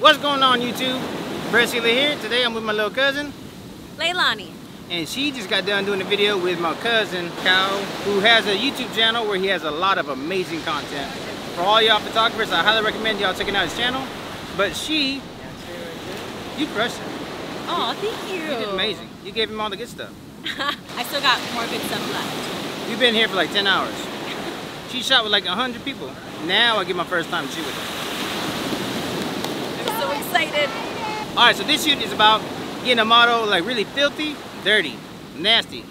What's going on YouTube? Brett Seeley here. Today I'm with my little cousin. Leilani. And she just got done doing a video with my cousin, Cal, who has a YouTube channel where he has a lot of amazing content. For all y'all photographers, I highly recommend y'all checking out his channel. But she, you crushed it. Oh, thank you. You did amazing. You gave him all the good stuff. I still got more good stuff left. You've been here for like 10 hours. She shot with like 100 people. Now I get my first time to shoot with her. Excited. All right, so this shoot is about getting a model like really filthy, dirty, nasty,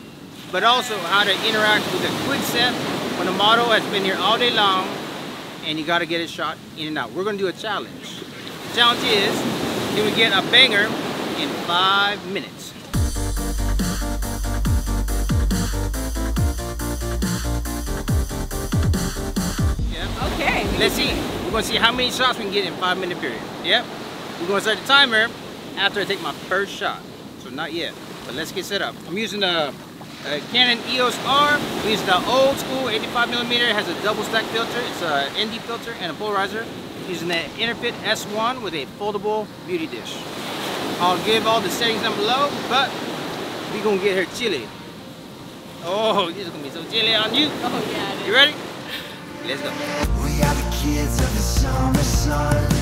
but also how to interact with a quick set when a model has been here all day long and you gotta get it shot in and out. We're gonna do a challenge. The challenge is, can we get a banger in five minutes? Yeah. Okay. Let's see. We're gonna see how many shots we can get in five minute period. Yep. We're gonna start the timer after I take my first shot. So not yet, but let's get set up. I'm using a, a uh, Canon EOS R. We use the old school 85 millimeter. It has a double stack filter. It's a ND filter and a polarizer. Using the Interfit S1 with a foldable beauty dish. I'll give all the settings down below, but we gonna get her chili. Oh, this is gonna be so chilly on you. Oh yeah. You ready? Let's go. We are the kids of the summer sun.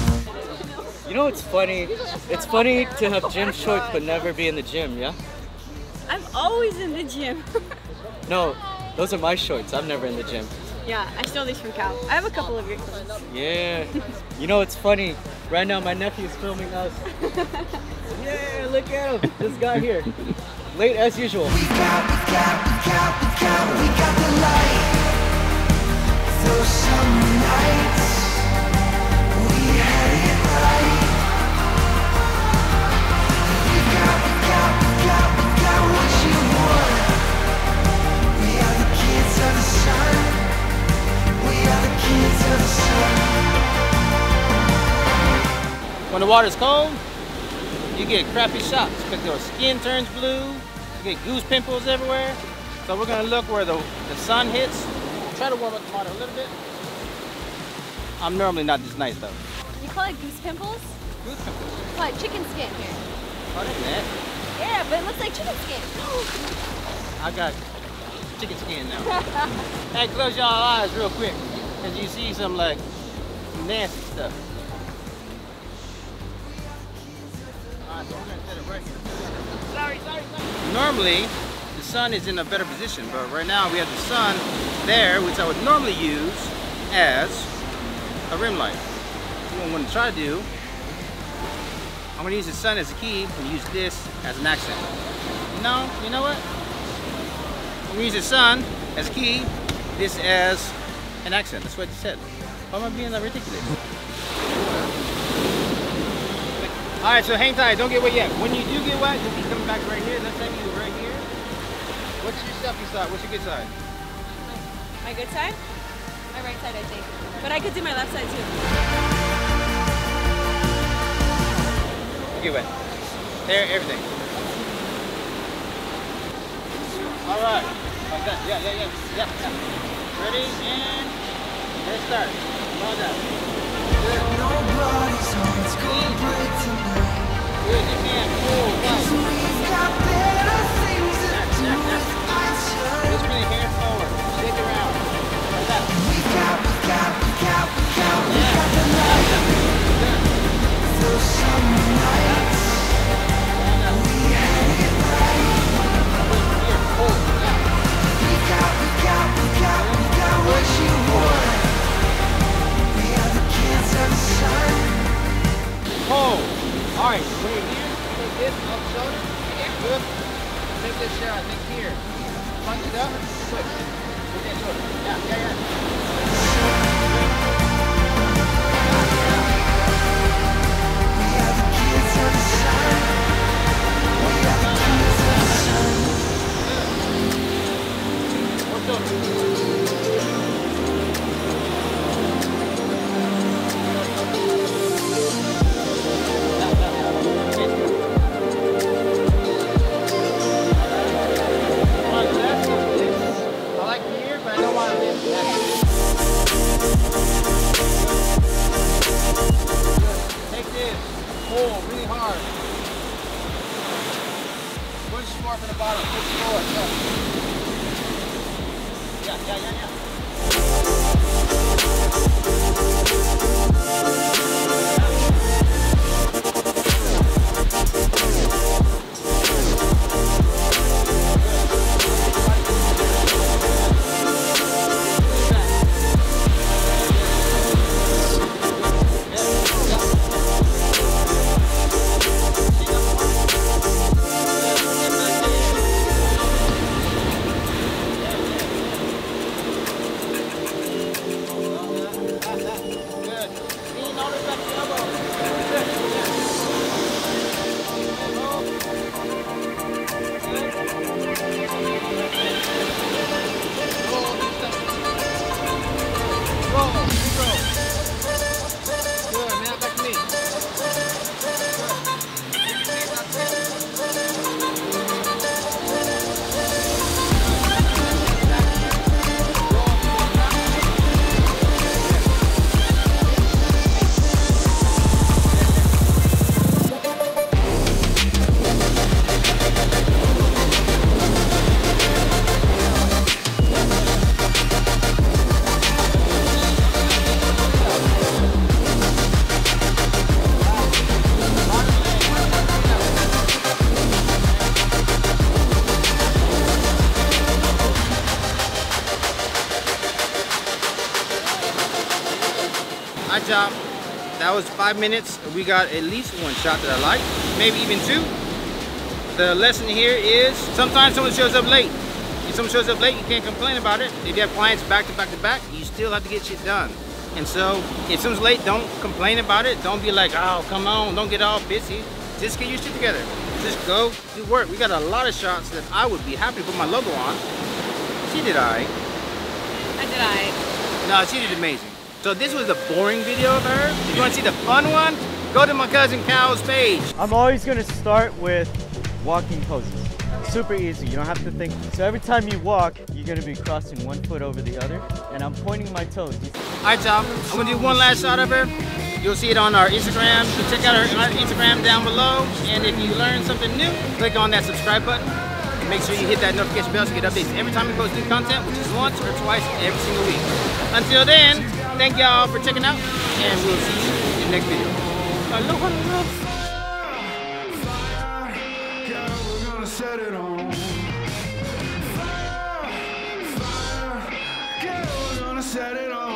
You know what's funny? It's funny to have gym shorts but never be in the gym, yeah? I'm always in the gym. No, those are my shorts. I'm never in the gym. yeah, I stole these from Cal. I have a couple of your clothes. Yeah. You know what's funny? Right now my nephew's filming us. Yeah, look at him. This guy here. Late as usual. We got, we got, we got, we got, we got the light. Those summer nights, the water's cold, you get crappy shots because your skin turns blue, you get goose pimples everywhere. So we're gonna look where the, the sun hits. Try to warm up the water a little bit. I'm normally not this nice though. You call it goose pimples? Goose pimples. What? Chicken skin here. Oh, that's that. Yeah, but it looks like chicken skin. I got chicken skin now. hey, close your eyes real quick because you see some like nasty stuff. Normally, the sun is in a better position, but right now we have the sun there, which I would normally use as a rim light. What I'm gonna try to do, I'm gonna use the sun as a key and use this as an accent. No, you know what? I'm gonna use the sun as a key, this as an accent. That's what it said. Why am I being that ridiculous? Alright, so hang tight, don't get wet yet. When you do get wet, you'll be coming back right here. Let's take you right here. What's your selfie side? What's your good side? My good side? My right side, I think. But I could do my left side too. Get wet. There, everything. Alright. Like that. Yeah, yeah, yeah. Yeah, yeah. Ready? And let's start. Come on down. Nobody's heart's gonna break tonight. All right, when you're take this up shoulder. Good. Take this shot. Think here. Punch it up. Quick. With that shoulder. Yeah, yeah, yeah. Hard. Push more from the bottom. Push forward. Yeah, yeah, yeah, yeah. Good. That was five minutes. We got at least one shot that I like, maybe even two. The lesson here is sometimes someone shows up late. If someone shows up late, you can't complain about it. If you have clients back to back to back, you still have to get shit done. And so, if someone's late, don't complain about it. Don't be like, oh, come on, don't get all pissy. Just get your shit together. Just go do work. We got a lot of shots that I would be happy to put my logo on. She did I. I did I. No, she did amazing. So this was a boring video of her. If you want to see the fun one, go to my cousin Cal's page. I'm always gonna start with walking poses. Super easy, you don't have to think. So every time you walk, you're gonna be crossing one foot over the other, and I'm pointing my toes. Alright y'all, I'm gonna do one last shot of her. You'll see it on our Instagram. So check out our our Instagram down below. And if you learn something new, click on that subscribe button. Make sure you hit that notification bell so you get updates every time we post new content, which is once or twice every single week. Until then, thank y'all for checking out, and we'll see you in the next video. Aloha, set it on fire, fire. Yeah, we're gonna set it on.